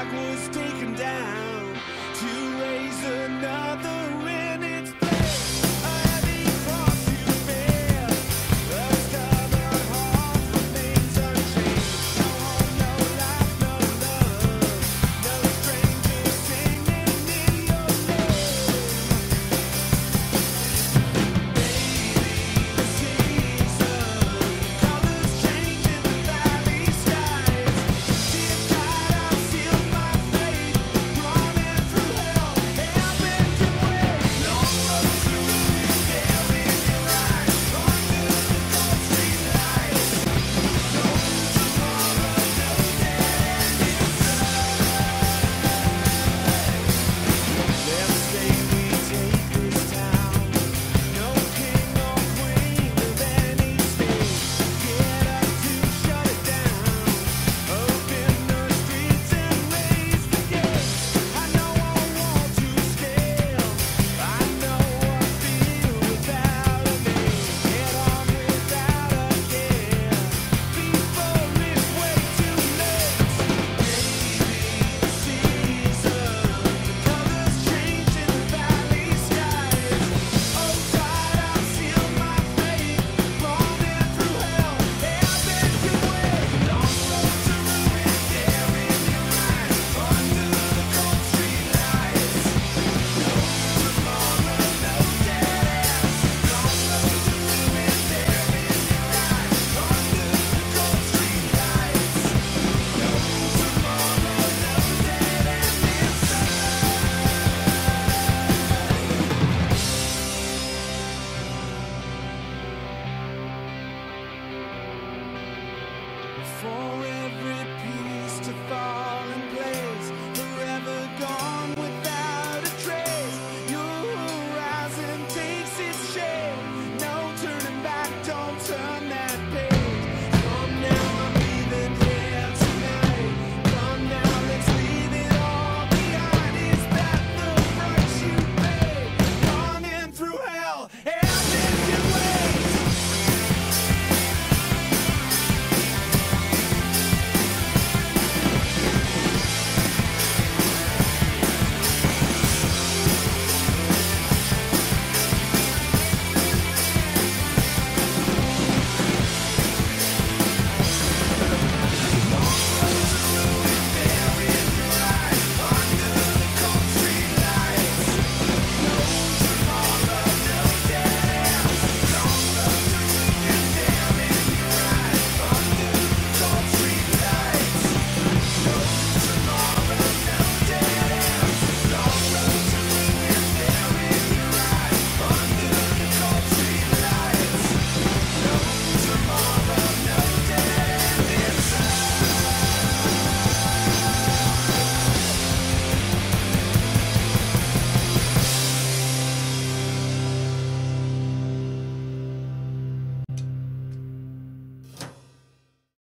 flag was taken down to raise another falling